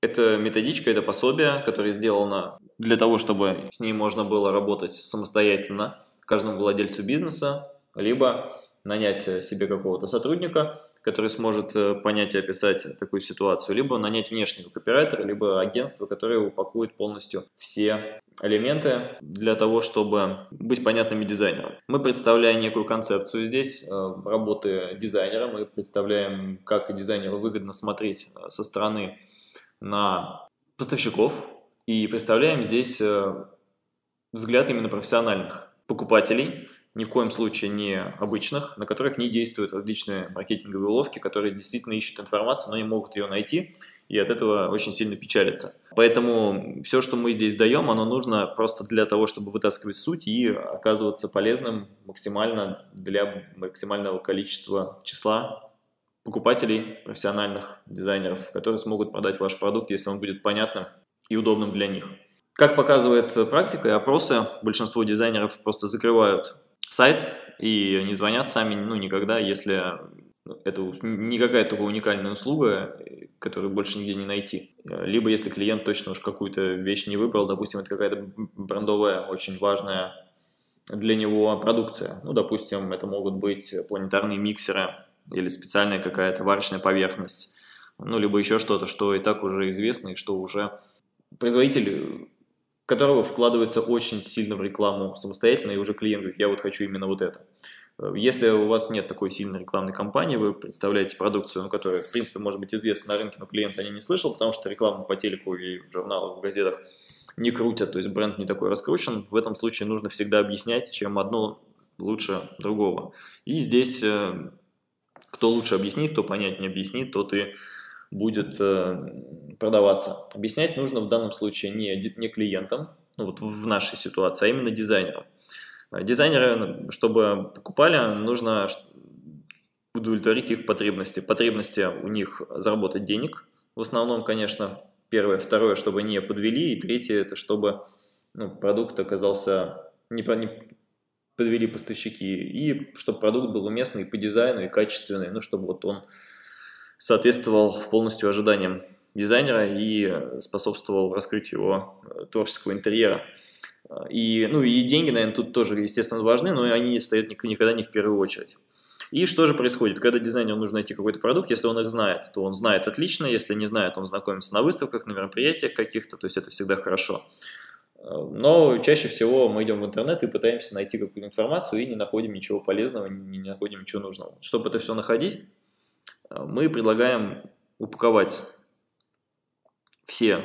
Это методичка, это пособие, которое сделано для того, чтобы с ней можно было работать самостоятельно каждому владельцу бизнеса, либо нанять себе какого-то сотрудника, который сможет э, понять и описать такую ситуацию, либо нанять внешнего копирайтера, либо агентство, которое упакует полностью все элементы для того, чтобы быть понятными дизайнерам. Мы представляем некую концепцию здесь э, работы дизайнера, мы представляем, как дизайнеру выгодно смотреть э, со стороны на поставщиков и представляем здесь взгляд именно профессиональных покупателей, ни в коем случае не обычных, на которых не действуют различные маркетинговые уловки, которые действительно ищут информацию, но не могут ее найти, и от этого очень сильно печалятся. Поэтому все, что мы здесь даем, оно нужно просто для того, чтобы вытаскивать суть и оказываться полезным максимально для максимального количества числа покупателей, профессиональных дизайнеров, которые смогут продать ваш продукт, если он будет понятным и удобным для них. Как показывает практика и опросы, большинство дизайнеров просто закрывают сайт и не звонят сами, ну, никогда, если это не какая-то уникальная услуга, которую больше нигде не найти. Либо если клиент точно уж какую-то вещь не выбрал, допустим, это какая-то брендовая, очень важная для него продукция. Ну, допустим, это могут быть планетарные миксеры или специальная какая-то варочная поверхность, ну, либо еще что-то, что и так уже известно, и что уже производитель которого вкладывается очень сильно в рекламу самостоятельно, и уже клиент говорит, я вот хочу именно вот это. Если у вас нет такой сильной рекламной кампании, вы представляете продукцию, ну, которая, в принципе, может быть известна на рынке, но клиент о ней не слышал, потому что рекламу по телеку и в журналах, в газетах не крутят, то есть бренд не такой раскручен, в этом случае нужно всегда объяснять, чем одно лучше другого. И здесь э, кто лучше объяснит, кто понятнее объяснит, тот и будет э, продаваться. Объяснять нужно в данном случае не, не клиентам, ну вот в нашей ситуации, а именно дизайнерам. Э, дизайнеры, чтобы покупали, нужно удовлетворить их потребности. Потребности у них заработать денег, в основном, конечно, первое. Второе, чтобы не подвели. И третье, это чтобы ну, продукт оказался не, не подвели поставщики. И чтобы продукт был уместный по дизайну и качественный, ну, чтобы вот он соответствовал полностью ожиданиям дизайнера и способствовал раскрытию его э, творческого интерьера. И, ну, и деньги, наверное, тут тоже, естественно, важны, но они стоят никогда не в первую очередь. И что же происходит? Когда дизайнеру нужно найти какой-то продукт, если он их знает, то он знает отлично, если не знает, он знакомится на выставках, на мероприятиях каких-то, то есть это всегда хорошо. Но чаще всего мы идем в интернет и пытаемся найти какую-то информацию и не находим ничего полезного, не находим ничего нужного. Чтобы это все находить, мы предлагаем упаковать все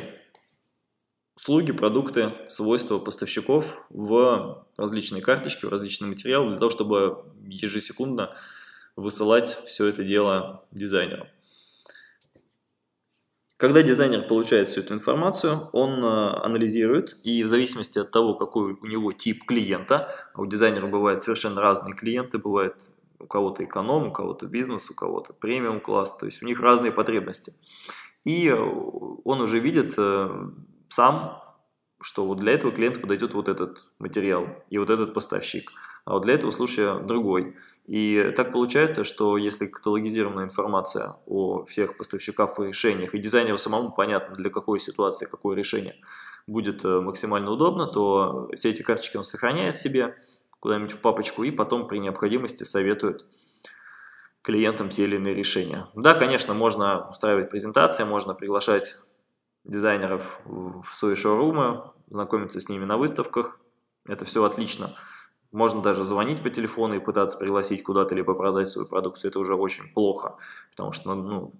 услуги, продукты, свойства поставщиков в различные карточки, в различные материалы, для того, чтобы ежесекундно высылать все это дело дизайнеру. Когда дизайнер получает всю эту информацию, он э, анализирует, и в зависимости от того, какой у него тип клиента, у дизайнера бывают совершенно разные клиенты, бывает у кого-то эконом, у кого-то бизнес, у кого-то премиум класс, то есть у них разные потребности. И э, он уже видит э, сам, что вот для этого клиента подойдет вот этот материал и вот этот поставщик, а вот для этого случая другой. И так получается, что если каталогизированная информация о всех поставщиках и решениях, и дизайнеру самому понятно, для какой ситуации какое решение будет э, максимально удобно, то все эти карточки он сохраняет себе, куда-нибудь в папочку и потом при необходимости советуют клиентам те или иные решения. Да, конечно, можно устраивать презентации, можно приглашать дизайнеров в свои шоурумы, знакомиться с ними на выставках. Это все отлично. Можно даже звонить по телефону и пытаться пригласить куда-то либо продать свою продукцию. Это уже очень плохо, потому что ну,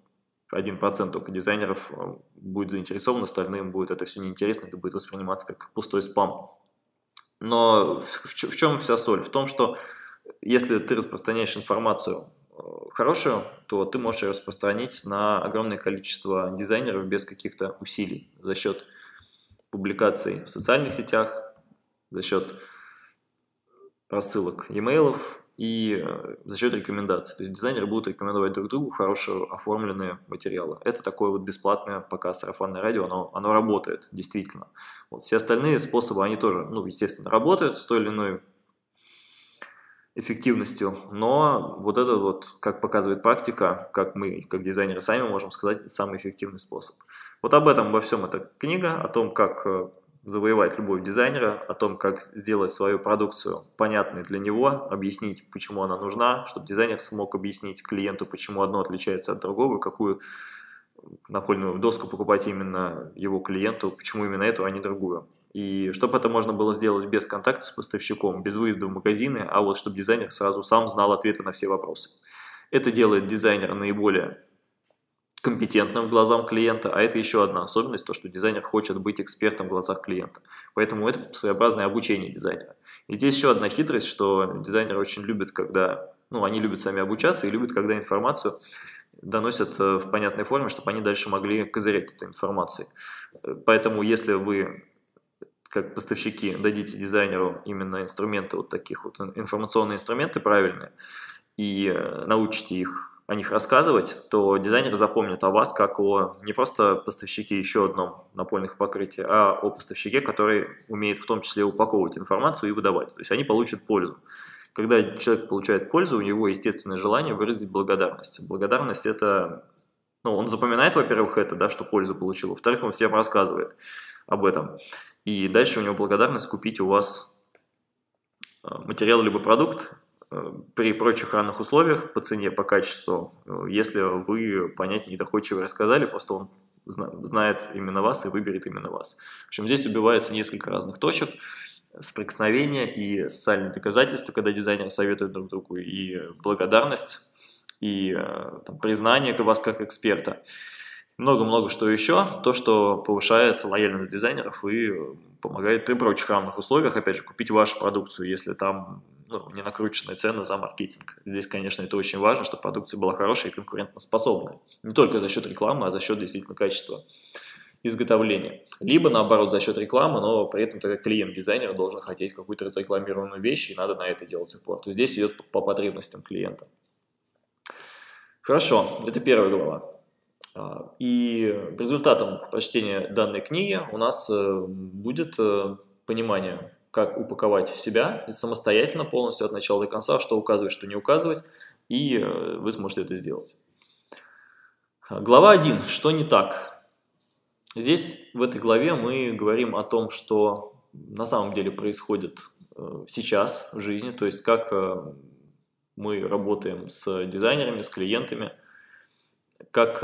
1% только дизайнеров э, будет заинтересован, остальным будет это все неинтересно, это будет восприниматься как пустой спам. Но в, чем вся соль? В том, что если ты распространяешь информацию э, хорошую, то ты можешь ее распространить на огромное количество дизайнеров без каких-то усилий за счет публикаций в социальных сетях, за счет рассылок e-mailов, и э, за счет рекомендаций. То есть дизайнеры будут рекомендовать друг другу хорошие оформленные материалы. Это такое вот бесплатное пока сарафанное радио, оно, оно работает действительно. Вот все остальные способы, они тоже, ну, естественно, работают с той или иной эффективностью, но вот это вот, как показывает практика, как мы, как дизайнеры, сами можем сказать, самый эффективный способ. Вот об этом, во всем эта книга, о том, как э, завоевать любовь дизайнера, о том, как сделать свою продукцию понятной для него, объяснить, почему она нужна, чтобы дизайнер смог объяснить клиенту, почему одно отличается от другого, какую напольную доску покупать именно его клиенту, почему именно эту, а не другую. И чтобы это можно было сделать без контакта с поставщиком, без выезда в магазины, а вот чтобы дизайнер сразу сам знал ответы на все вопросы. Это делает дизайнера наиболее компетентным в глазам клиента, а это еще одна особенность, то, что дизайнер хочет быть экспертом в глазах клиента. Поэтому это своеобразное обучение дизайнера. И здесь еще одна хитрость, что дизайнеры очень любят, когда, ну, они любят сами обучаться и любят, когда информацию доносят э, в понятной форме, чтобы они дальше могли козырять этой информацией. Поэтому если вы как поставщики дадите дизайнеру именно инструменты, вот таких вот информационные инструменты правильные, и э, научите их о них рассказывать, то дизайнер запомнит о вас как о не просто поставщике еще одном напольных покрытий, а о поставщике, который умеет в том числе упаковывать информацию и выдавать. То есть они получат пользу. Когда человек получает пользу, у него естественное желание выразить благодарность. Благодарность это, ну, он запоминает, во-первых, это, да, что пользу получил, во-вторых, он всем рассказывает об этом. И дальше у него благодарность купить у вас э, материал либо продукт при прочих равных условиях по цене, по качеству, э, если вы понять недоходчиво рассказали, просто он знает именно вас и выберет именно вас. В общем, здесь убивается несколько разных точек соприкосновения и социальные доказательства, когда дизайнеры советуют друг другу, и благодарность, и там, признание вас как эксперта много-много что еще, то, что повышает лояльность дизайнеров и помогает при прочих равных условиях, опять же, купить вашу продукцию, если там ну, не накрученные цены за маркетинг. Здесь, конечно, это очень важно, чтобы продукция была хорошей и конкурентоспособной. Не только за счет рекламы, а за счет действительно качества изготовления. Либо, наоборот, за счет рекламы, но при этом тогда клиент дизайнера должен хотеть какую-то разрекламированную вещь, и надо на это делать упор. То есть здесь идет по потребностям клиента. Хорошо, это первая глава. А, и результатом прочтения данной книги у нас э, будет э, понимание, как упаковать себя самостоятельно, полностью от начала до конца, что указывать, что не указывать, и э, вы сможете это сделать. Глава 1. Что не так? Здесь, в этой главе, мы говорим о том, что на самом деле происходит сейчас в жизни, то есть как мы работаем с дизайнерами, с клиентами – как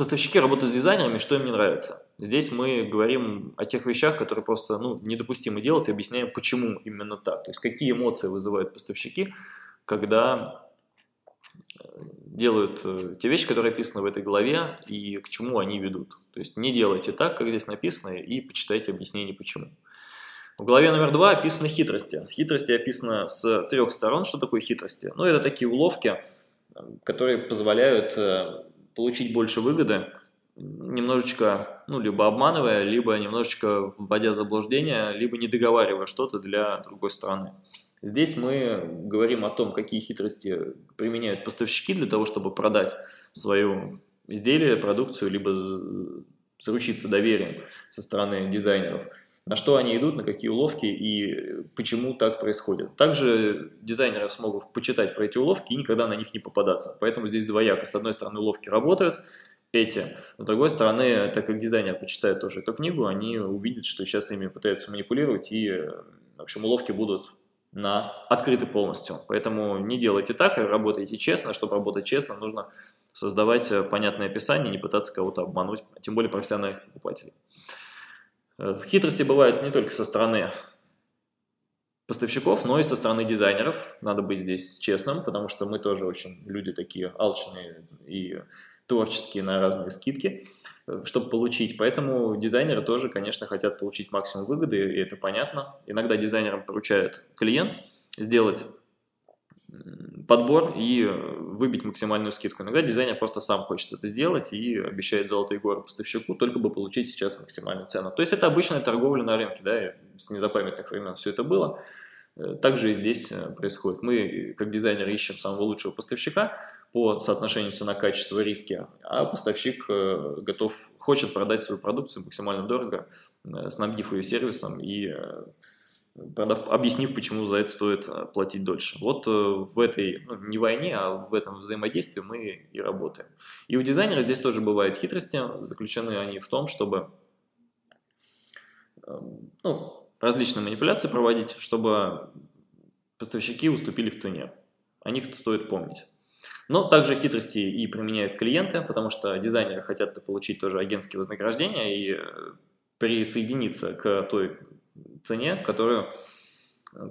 поставщики работают с дизайнерами, что им не нравится. Здесь мы говорим о тех вещах, которые просто ну, недопустимо делать, и объясняем, почему именно так. То есть какие эмоции вызывают поставщики, когда э, делают э, те вещи, которые описаны в этой главе, и к чему они ведут. То есть не делайте так, как здесь написано, и почитайте объяснение почему. В главе номер два описаны хитрости. Хитрости описано с трех сторон. Что такое хитрости? Ну, это такие уловки, которые позволяют э, получить больше выгоды, немножечко, ну, либо обманывая, либо немножечко вводя заблуждение, либо не договаривая что-то для другой стороны. Здесь мы говорим о том, какие хитрости применяют поставщики для того, чтобы продать свое изделие, продукцию, либо заручиться доверием со стороны дизайнеров – на что они идут, на какие уловки и почему так происходит. Также дизайнеры смогут почитать про эти уловки и никогда на них не попадаться. Поэтому здесь двояко. С одной стороны, уловки работают, эти. С другой стороны, так как дизайнер почитает тоже эту книгу, они увидят, что сейчас ими пытаются манипулировать, и, в общем, уловки будут на открыты полностью. Поэтому не делайте так, работайте честно. Чтобы работать честно, нужно создавать понятное описание, не пытаться кого-то обмануть, тем более профессиональных покупателей. Э, хитрости бывают не только со стороны поставщиков, но и со стороны дизайнеров. Надо быть здесь честным, потому что мы тоже очень люди такие алчные и творческие на разные скидки, э, чтобы получить. Поэтому дизайнеры тоже, конечно, хотят получить максимум выгоды, и это понятно. Иногда дизайнерам поручает клиент сделать подбор и выбить максимальную скидку. Иногда дизайнер просто сам хочет это сделать и обещает золотые горы поставщику, только бы получить сейчас максимальную цену. То есть это обычная торговля на рынке, да, с незапамятных времен все это было. Э, также и здесь э, происходит. Мы, как дизайнеры, ищем самого лучшего поставщика по соотношению цена-качество риски, а поставщик э, готов, хочет продать свою продукцию максимально дорого, снабдив ее сервисом и продав, объяснив, почему за это стоит э, платить дольше. Вот э, в этой, ну, не войне, а в этом взаимодействии мы и работаем. И у дизайнера здесь тоже бывают хитрости, заключены они в том, чтобы эм, ну, различные манипуляции проводить, чтобы поставщики уступили в цене. О них стоит помнить. Но также хитрости и применяют клиенты, потому что дизайнеры хотят получить тоже агентские вознаграждения и э, присоединиться к той цене, которую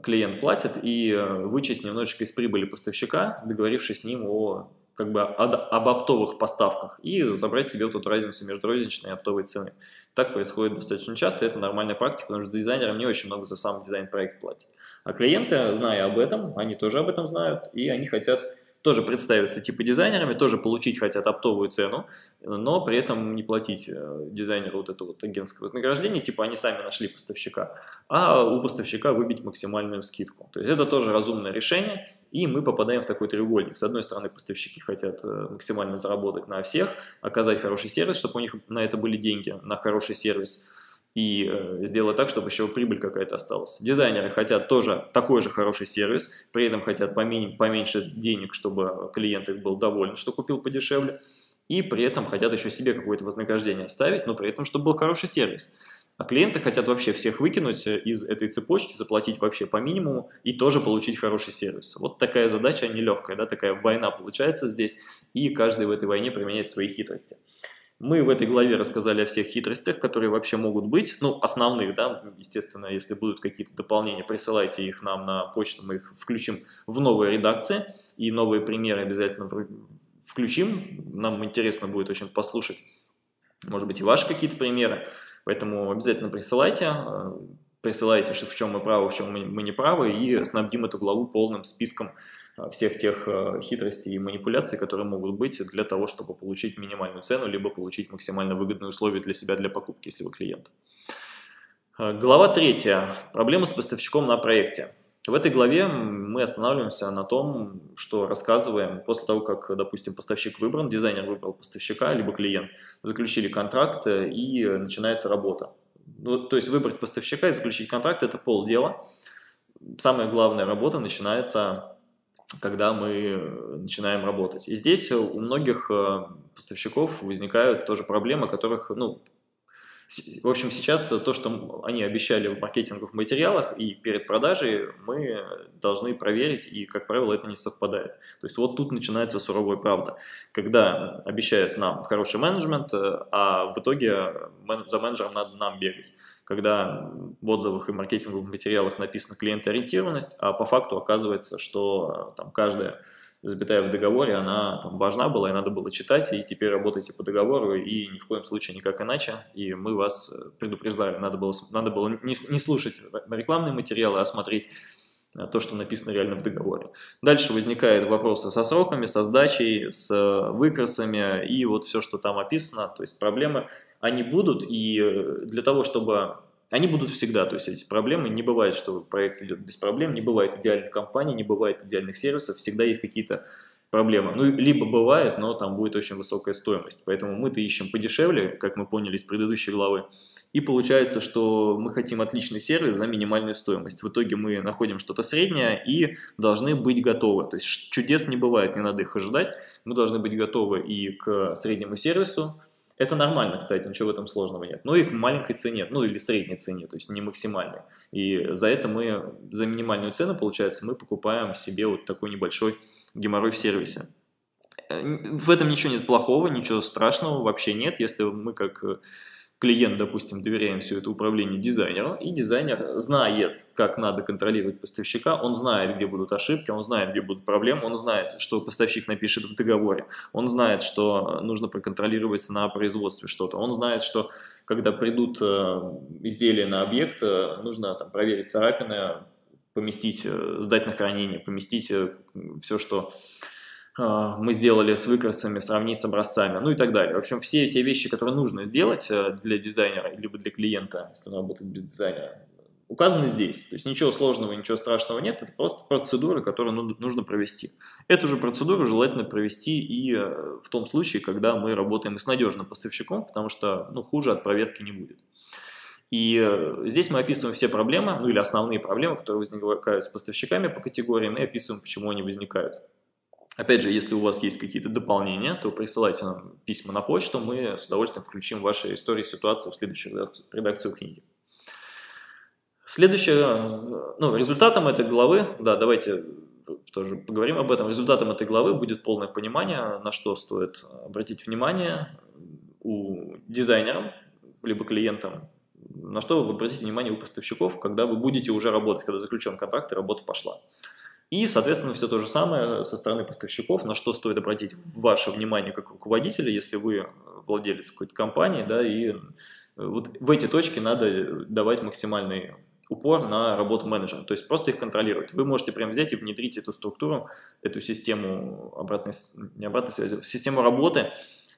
клиент платит, и э, вычесть немножечко из прибыли поставщика, договорившись с ним о как бы об оптовых поставках и забрать себе вот эту разницу между розничной и оптовой ценой. Так происходит достаточно часто, это нормальная практика, потому что дизайнерам не очень много за сам дизайн проект платят. А клиенты, зная об этом, они тоже об этом знают, и они хотят тоже представиться типа дизайнерами, тоже получить хотят оптовую цену, но при этом не платить э, дизайнеру вот это вот агентское вознаграждение, типа они сами нашли поставщика, а у поставщика выбить максимальную скидку. То есть это тоже разумное решение, и мы попадаем в такой треугольник. С одной стороны, поставщики хотят э, максимально заработать на всех, оказать хороший сервис, чтобы у них на это были деньги, на хороший сервис, и э, сделать так, чтобы еще прибыль какая-то осталась. Дизайнеры хотят тоже такой же хороший сервис, при этом хотят поменьше, поменьше денег, чтобы клиент их был доволен, что купил подешевле, и при этом хотят еще себе какое-то вознаграждение оставить, но при этом, чтобы был хороший сервис. А клиенты хотят вообще всех выкинуть э, из этой цепочки, заплатить вообще по минимуму и тоже получить хороший сервис. Вот такая задача нелегкая, да, такая война получается здесь, и каждый в этой войне применяет свои хитрости. Мы в этой главе рассказали о всех хитростях, которые вообще могут быть, ну, основных, да, естественно, если будут какие-то дополнения, присылайте их нам на почту, мы их включим в новые редакции, и новые примеры обязательно включим, нам интересно будет очень послушать, может быть, и ваши какие-то примеры, поэтому обязательно присылайте, э, присылайте, в чем мы правы, в чем мы не правы, и снабдим эту главу полным списком всех тех э, хитростей и манипуляций, которые могут быть для того, чтобы получить минимальную цену, либо получить максимально выгодные условия для себя для покупки, если вы клиент. Э, глава третья. Проблемы с поставщиком на проекте. В этой главе мы останавливаемся на том, что рассказываем после того, как, допустим, поставщик выбран, дизайнер выбрал поставщика, либо клиент, заключили контракт и начинается работа. Ну, то есть выбрать поставщика и заключить контракт – это полдела. Самая главная работа начинается когда мы э, начинаем работать. И здесь у многих э, поставщиков возникают тоже проблемы, которых, ну, в общем, сейчас то, что они обещали в маркетинговых материалах и перед продажей, мы должны проверить, и, как правило, это не совпадает. То есть вот тут начинается суровая правда. Когда обещают нам хороший менеджмент, э, а в итоге за менеджером надо нам бегать когда в отзывах и маркетинговых материалах написано клиентоориентированность, а по факту оказывается, что там каждая запятая в договоре, она там важна была, и надо было читать, и теперь работайте по договору, и ни в коем случае никак иначе, и мы вас предупреждали, надо было, надо было не, не слушать рекламные материалы, а смотреть э, то, что написано реально в договоре. Дальше возникают вопросы со сроками, со сдачей, с выкрасами и вот все, что там описано, то есть проблемы они будут, и э, для того, чтобы... Они будут всегда, то есть эти проблемы. Не бывает, что проект идет без проблем, не бывает идеальных компаний, не бывает идеальных сервисов, всегда есть какие-то проблемы. Ну, либо бывает, но там будет очень высокая стоимость. Поэтому мы-то ищем подешевле, как мы поняли из предыдущей главы. И получается, что мы хотим отличный сервис за минимальную стоимость. В итоге мы находим что-то среднее и должны быть готовы. То есть чудес не бывает, не надо их ожидать. Мы должны быть готовы и к среднему сервису, это нормально, кстати, ничего в этом сложного нет. Ну и к маленькой цене, ну или средней цене, то есть не максимальной. И за это мы, за минимальную цену, получается, мы покупаем себе вот такой небольшой геморрой в сервисе. Э, в этом ничего нет плохого, ничего страшного вообще нет, если мы как клиент, допустим, доверяем все это управление дизайнеру, и дизайнер знает, как надо контролировать поставщика, он знает, где будут ошибки, он знает, где будут проблемы, он знает, что поставщик напишет в договоре, он знает, что нужно проконтролировать на производстве что-то, он знает, что когда придут э, изделия на объект, э, нужно там, проверить царапины, поместить, э, сдать на хранение, поместить все, что мы сделали с выкрасами, сравнить с образцами, ну и так далее. В общем, все те вещи, которые нужно сделать э, для дизайнера, либо для клиента, если он работает без дизайнера, указаны здесь. То есть ничего сложного, ничего страшного нет, это просто процедура, которую нужно провести. Эту же процедуру желательно провести и э, в том случае, когда мы работаем с надежным поставщиком, потому что ну, хуже от проверки не будет. И э, здесь мы описываем все проблемы, ну или основные проблемы, которые возникают с поставщиками по категориям, и описываем, почему они возникают. Опять же, если у вас есть какие-то дополнения, то присылайте нам письма на почту, мы с удовольствием включим ваши истории, ситуации в следующую редакцию книги. Следующее, ну, результатом этой главы, да, давайте тоже поговорим об этом. Результатом этой главы будет полное понимание, на что стоит обратить внимание у дизайнеров, либо клиентам, на что вы обратите внимание у поставщиков, когда вы будете уже работать, когда заключен контракт и работа пошла. И, соответственно, все то же самое со стороны поставщиков, на что стоит обратить ваше внимание как руководителя, если вы владелец какой-то компании, да, и вот в эти точки надо давать максимальный упор на работу менеджера, то есть просто их контролировать. Вы можете прям взять и внедрить эту структуру, эту систему обратной, не обратной связи, систему работы,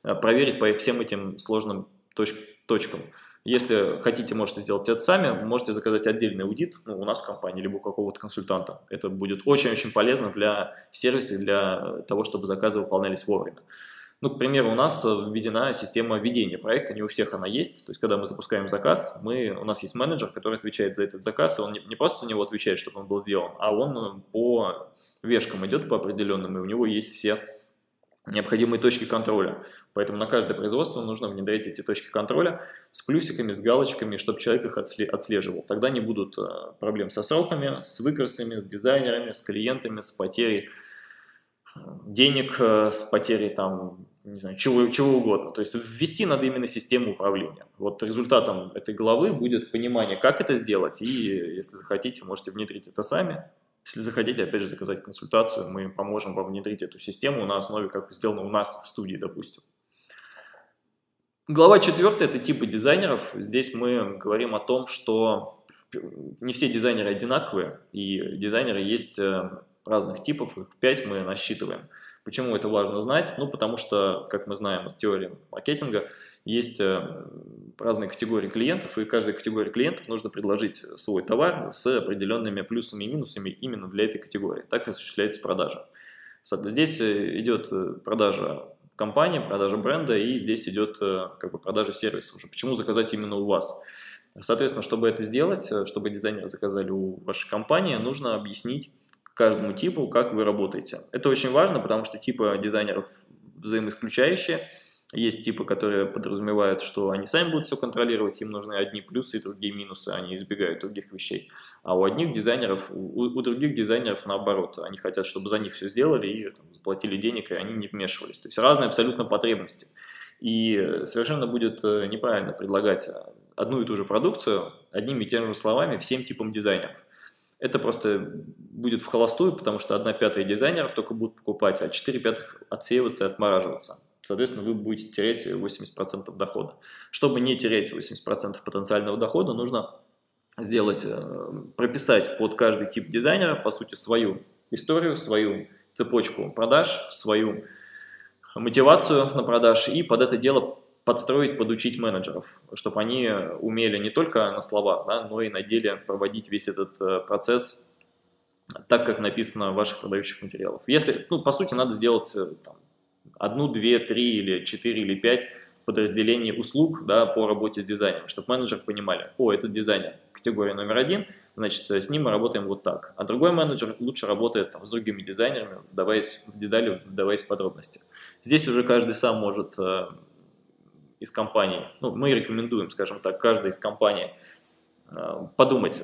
э, проверить по всем этим сложным точ, точкам. Если хотите, можете сделать это сами, можете заказать отдельный аудит ну, у нас в компании, либо у какого-то консультанта. Это будет очень-очень полезно для сервиса и для того, чтобы заказы выполнялись вовремя. Ну, к примеру, у нас введена система ведения проекта, не у всех она есть. То есть, когда мы запускаем заказ, мы, у нас есть менеджер, который отвечает за этот заказ, и он не, не просто за него отвечает, чтобы он был сделан, а он по вешкам идет по определенным, и у него есть все необходимые точки контроля. Поэтому на каждое производство нужно внедрять эти точки контроля с плюсиками, с галочками, чтобы человек их отслеживал. Тогда не будут э, проблем со сроками, с выкрасами, с дизайнерами, с клиентами, с потерей э, денег, э, с потерей там не знаю, чего, чего угодно. То есть ввести надо именно систему управления. Вот результатом этой главы будет понимание, как это сделать, и если захотите, можете внедрить это сами. Если захотите, опять же, заказать консультацию, мы поможем вам внедрить эту систему на основе, как сделано у нас в студии, допустим. Глава четвертая – это типы дизайнеров. Здесь мы говорим о том, что не все дизайнеры одинаковые, и дизайнеры есть э, разных типов, их пять мы насчитываем. Почему это важно знать? Ну, потому что, как мы знаем из теории маркетинга, есть э, разные категории клиентов, и каждой категории клиентов нужно предложить свой товар с определенными плюсами и минусами именно для этой категории. Так осуществляется продажа. Здесь э, идет э, продажа компании, продажа бренда, и здесь идет как бы продажа сервиса уже. Почему заказать именно у вас? Соответственно, чтобы это сделать, чтобы дизайнеры заказали у вашей компании, нужно объяснить, каждому типу, как вы работаете. Это очень важно, потому что типы дизайнеров взаимоисключающие. Есть типы, которые подразумевают, что они сами будут все контролировать, им нужны одни плюсы и другие минусы, они избегают других вещей. А у одних дизайнеров, у, у других дизайнеров наоборот, они хотят, чтобы за них все сделали и там, заплатили денег, и они не вмешивались. То есть разные абсолютно потребности. И совершенно будет э, неправильно предлагать одну и ту же продукцию одними и теми же словами всем типам дизайнеров это просто будет в холостую, потому что 1 пятая дизайнеров только будут покупать, а 4 пятых отсеиваться и отмораживаться. Соответственно, вы будете терять 80% дохода. Чтобы не терять 80% потенциального дохода, нужно сделать, э, прописать под каждый тип дизайнера, по сути, свою историю, свою цепочку продаж, свою мотивацию на продаж и под это дело подстроить, подучить менеджеров, чтобы они умели не только на словах, да, но и на деле проводить весь этот э, процесс так, как написано в ваших продающих материалах. Если, ну, по сути, надо сделать э, там, одну, две, три или четыре или пять подразделений услуг да, по работе с дизайнером, чтобы менеджер понимали, о, этот дизайнер категория номер один, значит, с ним мы работаем вот так. А другой менеджер лучше работает там, с другими дизайнерами, вдаваясь в детали, вдаваясь в подробности. Здесь уже каждый сам может э, из компании, ну, мы рекомендуем, скажем так, каждой из компаний подумать,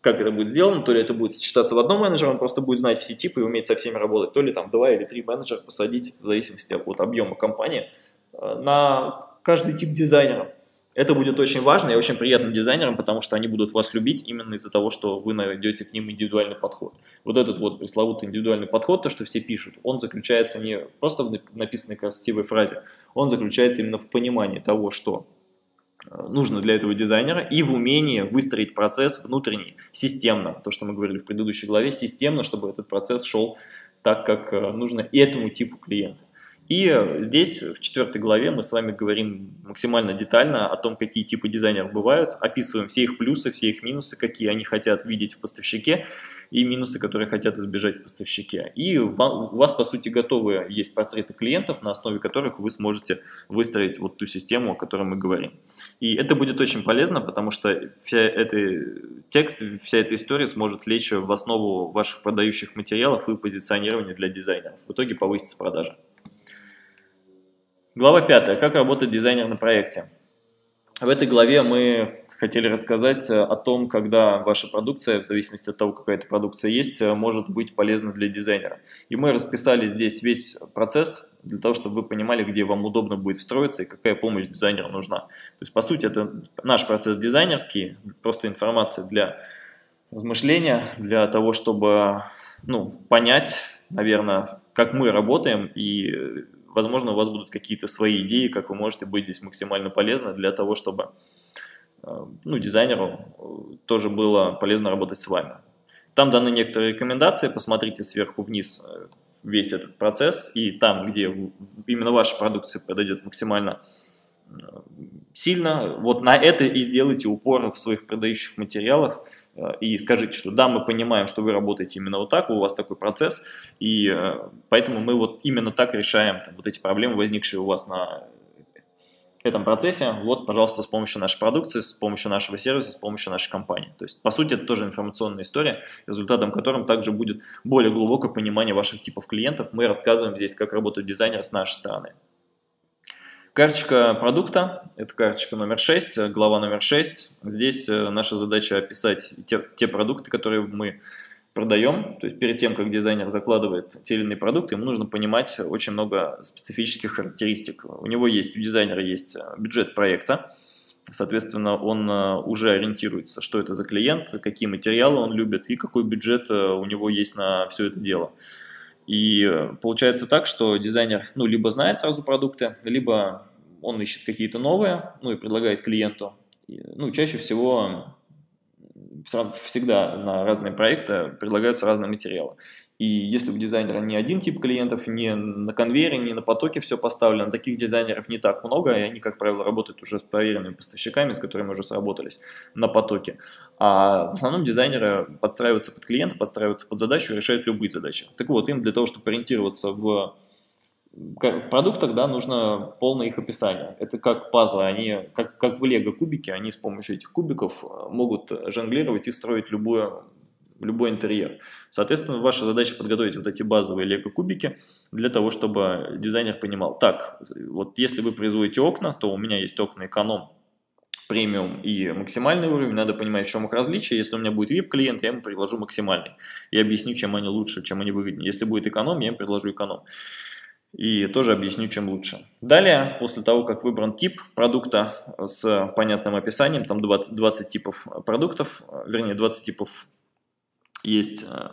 как это будет сделано, то ли это будет сочетаться в одном менеджере, он просто будет знать все типы и уметь со всеми работать, то ли там два или три менеджера посадить, в зависимости от объема компании, э, на каждый тип дизайнера. Это будет очень важно и очень приятно дизайнерам, потому что они будут вас любить именно из-за того, что вы найдете к ним индивидуальный подход. Вот этот вот пресловутый индивидуальный подход, то, что все пишут, он заключается не просто в написанной красивой фразе, он заключается именно в понимании того, что э, нужно для этого дизайнера и в умении выстроить процесс внутренний, системно, то, что мы говорили в предыдущей главе, системно, чтобы этот процесс шел так, как э, нужно этому типу клиента. И здесь, в четвертой главе, мы с вами говорим максимально детально о том, какие типы дизайнеров бывают, описываем все их плюсы, все их минусы, какие они хотят видеть в поставщике, и минусы, которые хотят избежать в поставщике. И у вас, по сути, готовы есть портреты клиентов, на основе которых вы сможете выстроить вот ту систему, о которой мы говорим. И это будет очень полезно, потому что вся эта текст, вся эта история сможет лечь в основу ваших продающих материалов и позиционирования для дизайнеров. В итоге повысится продажа. Глава 5. Как работает дизайнер на проекте? В этой главе мы хотели рассказать о том, когда ваша продукция, в зависимости от того, какая это продукция есть, может быть полезна для дизайнера. И мы расписали здесь весь процесс для того, чтобы вы понимали, где вам удобно будет встроиться и какая помощь дизайнеру нужна. То есть, по сути, это наш процесс дизайнерский, просто информация для размышления, для того, чтобы ну, понять, наверное, как мы работаем и возможно, у вас будут какие-то свои идеи, как вы можете быть здесь максимально полезны для того, чтобы э, ну, дизайнеру э, тоже было полезно работать с вами. Там даны некоторые рекомендации, посмотрите сверху вниз э, весь этот процесс, и там, где именно ваша продукция подойдет максимально сильно, вот на это и сделайте упор в своих продающих материалах, Э, и скажите, что да, мы понимаем, что вы работаете именно вот так, у вас такой процесс, и э, поэтому мы вот именно так решаем там, вот эти проблемы, возникшие у вас на этом процессе, вот, пожалуйста, с помощью нашей продукции, с помощью нашего сервиса, с помощью нашей компании. То есть, по сути, это тоже информационная история, результатом которым также будет более глубокое понимание ваших типов клиентов. Мы рассказываем здесь, как работают дизайнеры с нашей стороны. Карточка продукта, это карточка номер 6, глава номер 6. Здесь э, наша задача описать те, те продукты, которые мы продаем. То есть перед тем, как дизайнер закладывает те или иные продукты, ему нужно понимать очень много специфических характеристик. У него есть, у дизайнера есть э, бюджет проекта, Соответственно, он э, уже ориентируется, что это за клиент, какие материалы он любит и какой бюджет у него есть на все это дело. И э, получается так, что дизайнер ну, либо знает сразу продукты, либо он ищет какие-то новые, ну и предлагает клиенту. Ну, чаще всего всегда на разные проекты предлагаются разные материалы. И если у дизайнера не один тип клиентов, не на конвейере, не на потоке все поставлено, таких дизайнеров не так много, и они, как правило, работают уже с проверенными поставщиками, с которыми уже сработались на потоке. А в основном дизайнеры подстраиваются под клиента, подстраиваются под задачу, решают любые задачи. Так вот, им для того, чтобы ориентироваться в продуктах, да, нужно полное их описание. Это как пазлы, они, как, как в лего кубики, они с помощью этих кубиков э, могут жонглировать и строить любую любой интерьер. Соответственно, ваша задача подготовить вот эти базовые лего-кубики для того, чтобы дизайнер понимал, так, вот если вы производите окна, то у меня есть окна эконом, премиум и максимальный уровень, надо понимать, в чем их различие. Если у меня будет VIP-клиент, я ему предложу максимальный. И объясню, чем они лучше, чем они выгоднее. Если будет эконом, я им предложу эконом. И тоже объясню, чем лучше. Далее, после того, как выбран тип продукта с понятным описанием, там 20, 20 типов продуктов, вернее 20 типов есть э,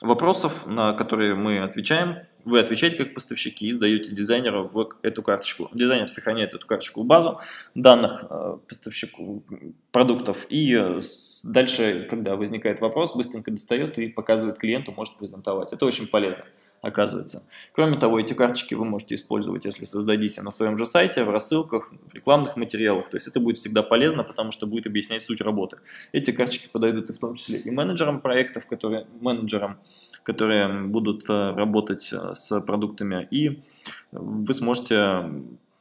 вопросов, на которые мы отвечаем. Вы отвечаете как поставщики и сдаете дизайнеру в эту карточку. Дизайнер сохраняет эту карточку в базу данных э, поставщику продуктов. И э, дальше, когда возникает вопрос, быстренько достает и показывает клиенту, может презентовать. Это очень полезно оказывается. Кроме того, эти карточки вы можете использовать, если создадите на своем же сайте, в рассылках, в рекламных материалах. То есть это будет всегда полезно, потому что будет объяснять суть работы. Эти карточки подойдут и в том числе и менеджерам проектов, которые, менеджерам, которые будут э, работать э, с продуктами, и вы сможете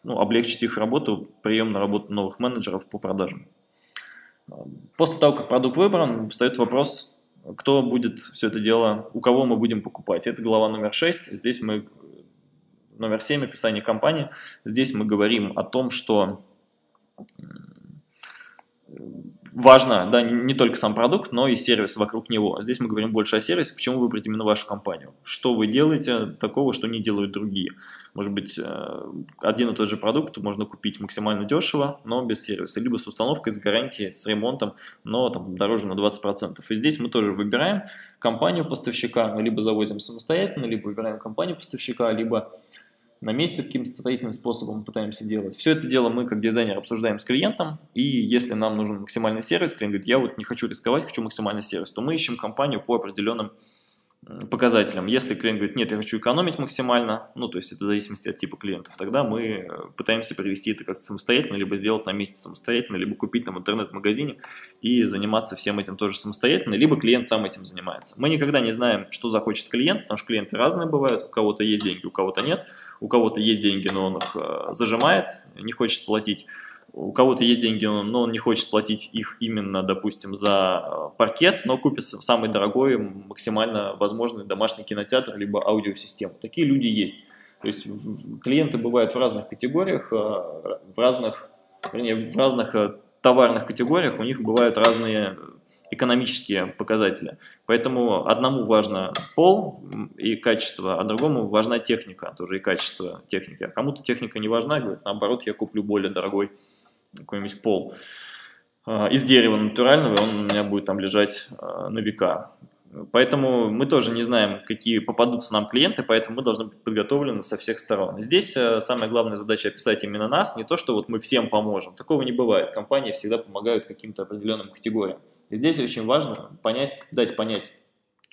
ну, облегчить их работу, прием на работу новых менеджеров по продажам. После того, как продукт выбран, встает вопрос, кто будет все это дело, у кого мы будем покупать. Это глава номер 6. Здесь мы, номер 7, описание компании. Здесь мы говорим о том, что важно, да, не, не только сам продукт, но и сервис вокруг него. Здесь мы говорим больше о сервисе, почему выбрать именно вашу компанию. Что вы делаете такого, что не делают другие. Может быть, э, один и тот же продукт можно купить максимально дешево, но без сервиса. Либо с установкой, с гарантией, с ремонтом, но там дороже на 20%. И здесь мы тоже выбираем компанию поставщика, либо завозим самостоятельно, либо выбираем компанию поставщика, либо на месте каким-то строительным способом пытаемся делать. Все это дело мы как дизайнер обсуждаем с клиентом, и если нам нужен максимальный сервис, клиент говорит, я вот не хочу рисковать, хочу максимальный сервис, то мы ищем компанию по определенным показателям. Если клиент говорит, нет, я хочу экономить максимально, ну, то есть это в зависимости от типа клиентов, тогда мы э, пытаемся привести это как-то самостоятельно, либо сделать на месте самостоятельно, либо купить там интернет-магазине и заниматься всем этим тоже самостоятельно, либо клиент сам этим занимается. Мы никогда не знаем, что захочет клиент, потому что клиенты разные бывают, у кого-то есть деньги, у кого-то нет, у кого-то есть деньги, но он их э, зажимает, не хочет платить у кого-то есть деньги, но он не хочет платить их именно, допустим, за э, паркет, но купит самый дорогой, максимально возможный домашний кинотеатр, либо аудиосистему. Такие люди есть. То есть клиенты бывают в разных категориях, э, в разных, вернее, в разных э, товарных категориях у них бывают разные экономические показатели. Поэтому одному важно пол и качество, а другому важна техника, тоже и качество техники. А кому-то техника не важна, говорит, наоборот, я куплю более дорогой какой-нибудь пол а, из дерева натурального, он у меня будет там лежать а, на века. Поэтому мы тоже не знаем, какие попадутся нам клиенты, поэтому мы должны быть подготовлены со всех сторон. Здесь э, самая главная задача описать именно нас, не то, что вот мы всем поможем. Такого не бывает. Компании всегда помогают каким-то определенным категориям. И здесь очень важно понять, дать понять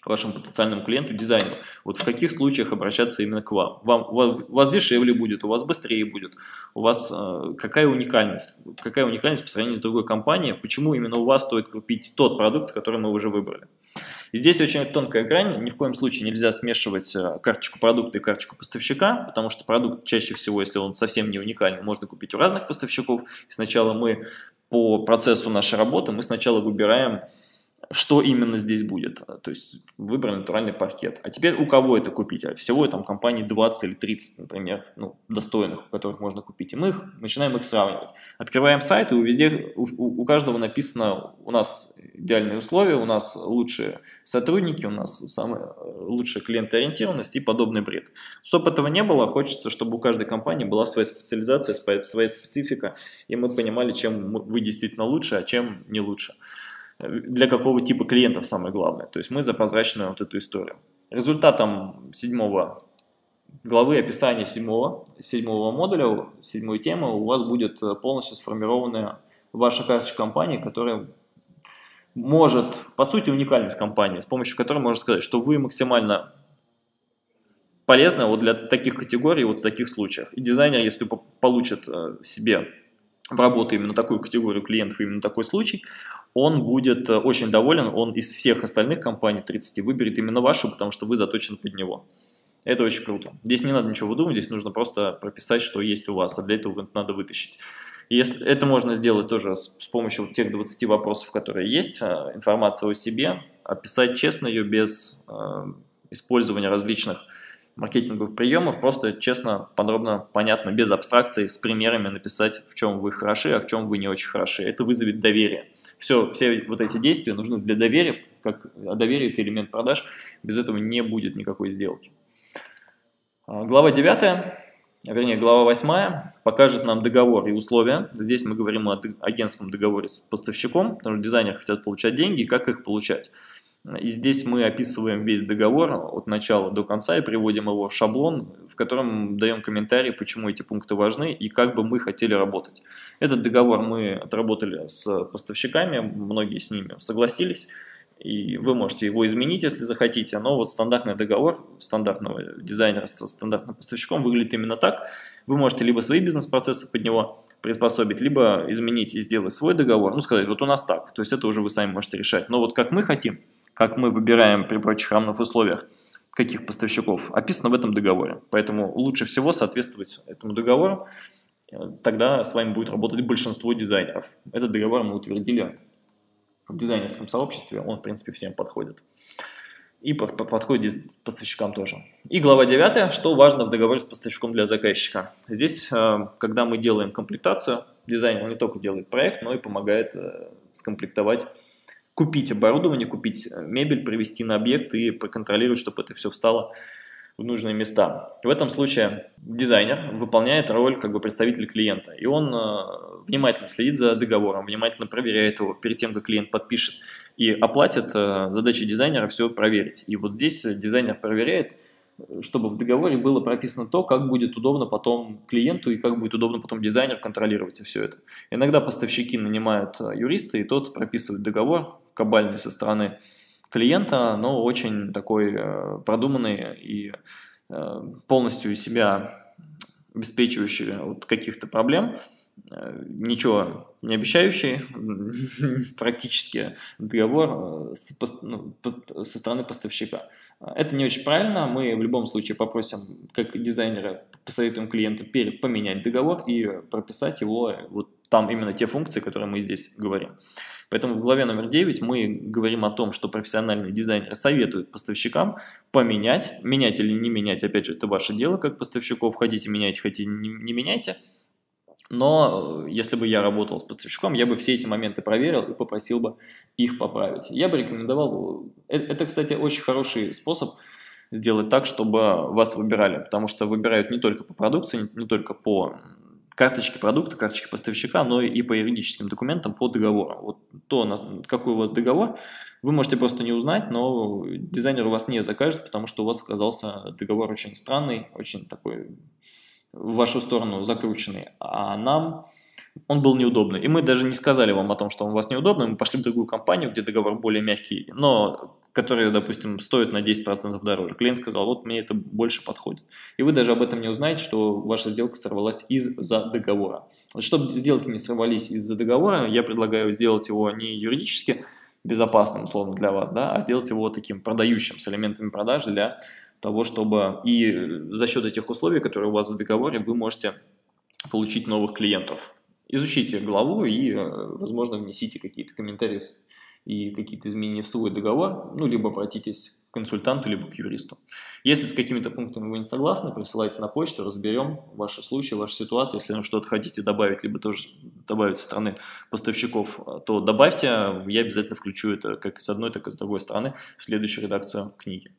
вашему потенциальному клиенту, дизайнеру, вот в каких случаях обращаться именно к вам. вам у вас дешевле будет, у вас быстрее будет, у вас э, какая уникальность, какая уникальность по сравнению с другой компанией, почему именно у вас стоит купить тот продукт, который мы уже выбрали. И здесь очень тонкая грань, ни в коем случае нельзя смешивать э, карточку продукта и карточку поставщика, потому что продукт чаще всего, если он совсем не уникальный, можно купить у разных поставщиков. Сначала мы по процессу нашей работы, мы сначала выбираем что именно здесь будет. То есть выбрали натуральный паркет. А теперь у кого это купить? А всего там компаний 20 или 30, например, ну, достойных, у которых можно купить. И мы их, начинаем их сравнивать. Открываем сайт, и у, везде, у, у каждого написано, у нас идеальные условия, у нас лучшие сотрудники, у нас самая лучшая клиентоориентированность и подобный бред. Чтобы этого не было, хочется, чтобы у каждой компании была своя специализация, своя специфика, и мы понимали, чем вы действительно лучше, а чем не лучше для какого типа клиентов самое главное. То есть мы за прозрачную вот эту историю. Результатом седьмого главы описания седьмого, седьмого модуля, седьмой темы у вас будет полностью сформированная ваша карточка компании, которая может, по сути, уникальность компании, с помощью которой можно сказать, что вы максимально полезны вот для таких категорий, вот в таких случаях. И дизайнер, если получит э, себе в работу именно такую категорию клиентов, именно такой случай, он будет э, очень доволен, он из всех остальных компаний 30 выберет именно вашу, потому что вы заточены под него. Это очень круто. Здесь не надо ничего выдумывать, здесь нужно просто прописать, что есть у вас, а для этого надо вытащить. И если, это можно сделать тоже с, с помощью тех 20 вопросов, которые есть, э, информация о себе, описать честно ее без э, использования различных маркетинговых приемов, просто честно, подробно, понятно, без абстракций, с примерами написать, в чем вы хороши, а в чем вы не очень хороши. Это вызовет доверие. Все, все вот эти действия нужны для доверия, как а доверие – это элемент продаж, без этого не будет никакой сделки. А, глава 9, вернее, глава 8 покажет нам договор и условия. Здесь мы говорим о агентском договоре с поставщиком, потому что дизайнеры хотят получать деньги как их получать. И здесь мы описываем весь договор от начала до конца и приводим его в шаблон, в котором даем комментарий, почему эти пункты важны и как бы мы хотели работать. Этот договор мы отработали с поставщиками, многие с ними согласились, и вы можете его изменить, если захотите, но вот стандартный договор стандартного дизайнера со стандартным поставщиком выглядит именно так. Вы можете либо свои бизнес-процессы под него приспособить, либо изменить и сделать свой договор, ну сказать, вот у нас так, то есть это уже вы сами можете решать. Но вот как мы хотим – как мы выбираем при прочих равных условиях, каких поставщиков, описано в этом договоре. Поэтому лучше всего соответствовать этому договору, тогда с вами будет работать большинство дизайнеров. Этот договор мы утвердили в дизайнерском сообществе, он, в принципе, всем подходит. И подходит поставщикам тоже. И глава 9. Что важно в договоре с поставщиком для заказчика. Здесь, э, когда мы делаем комплектацию, дизайнер не только делает проект, но и помогает э, скомплектовать купить оборудование, купить э, мебель, привести на объект и проконтролировать, чтобы это все встало в нужные места. В этом случае дизайнер выполняет роль как бы представителя клиента, и он э, внимательно следит за договором, внимательно проверяет его перед тем, как клиент подпишет, и оплатит. Э, задача дизайнера все проверить. И вот здесь дизайнер проверяет, чтобы в договоре было прописано то, как будет удобно потом клиенту и как будет удобно потом дизайнер контролировать все это. Иногда поставщики нанимают юриста, и тот прописывает договор, кабальный со стороны клиента, но очень такой э, продуманный и э, полностью себя обеспечивающий от каких-то проблем, э, ничего не обещающий, практически договор с, ну, со стороны поставщика. Это не очень правильно, мы в любом случае попросим, как дизайнера, посоветуем клиенту поменять договор и прописать его вот там именно те функции, которые мы здесь говорим. Поэтому в главе номер 9 мы говорим о том, что профессиональные дизайнеры советуют поставщикам поменять, менять или не менять, опять же, это ваше дело как поставщиков, хотите менять, хотите не меняйте. Но э, если бы я работал с поставщиком, я бы все эти моменты проверил и попросил бы их поправить. Я бы рекомендовал, э, это, кстати, очень хороший способ сделать так, чтобы вас выбирали, потому что выбирают не только по продукции, не только по карточки продукта, карточки поставщика, но и по юридическим документам по договору. Вот то, какой у вас договор, вы можете просто не узнать, но дизайнер у вас не закажет, потому что у вас оказался договор очень странный, очень такой в вашу сторону закрученный, а нам он был неудобный. И мы даже не сказали вам о том, что он у вас неудобный, мы пошли в другую компанию, где договор более мягкий, но который, допустим, стоит на 10% дороже. Клиент сказал, вот мне это больше подходит. И вы даже об этом не узнаете, что ваша сделка сорвалась из-за договора. Чтобы сделки не сорвались из-за договора, я предлагаю сделать его не юридически безопасным, условно, для вас, да, а сделать его таким продающим, с элементами продажи для того, чтобы и за счет этих условий, которые у вас в договоре, вы можете получить новых клиентов. Изучите главу и, э, возможно, внесите какие-то комментарии и какие-то изменения в свой договор, ну, либо обратитесь к консультанту, либо к юристу. Если с какими-то пунктами вы не согласны, присылайте на почту, разберем ваши случаи, ваши ситуации. Если вы что-то хотите добавить, либо тоже добавить со стороны поставщиков, то добавьте, я обязательно включу это как с одной, так и с другой стороны в следующую редакцию книги.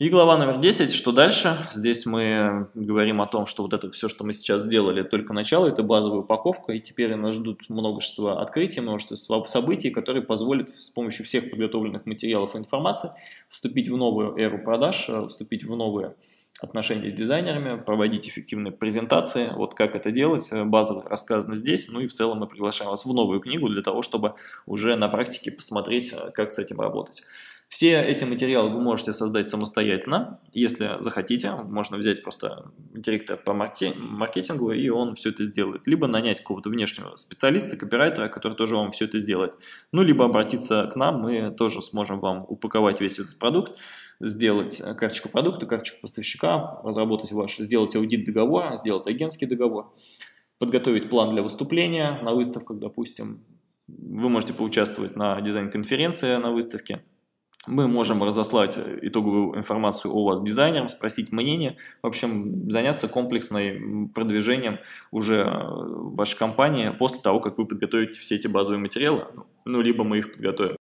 И глава номер 10, что дальше? Здесь мы говорим о том, что вот это все, что мы сейчас сделали, только начало, это базовая упаковка, и теперь нас ждут множество открытий, множество событий, которые позволят с помощью всех подготовленных материалов и информации вступить в новую эру продаж, э, вступить в новые отношения с дизайнерами, проводить эффективные презентации. Вот как это делать, э, базово рассказано здесь. Ну и в целом мы приглашаем вас в новую книгу для того, чтобы уже на практике посмотреть, э, как с этим работать. Все эти материалы вы можете создать самостоятельно, если захотите. Можно взять просто директора по маркетингу, и он все это сделает. Либо нанять какого-то внешнего специалиста, копирайтера, который тоже вам все это сделает. Ну, либо обратиться к нам, мы тоже сможем вам упаковать весь этот продукт, сделать карточку продукта, карточку поставщика, разработать ваш, сделать аудит договора, сделать агентский договор, подготовить план для выступления на выставках, допустим. Вы можете поучаствовать на дизайн-конференции на выставке, мы можем разослать итоговую информацию о вас дизайнерам, спросить мнение, в общем, заняться комплексным продвижением уже э, вашей компании после того, как вы подготовите все эти базовые материалы, ну, либо мы их подготовим.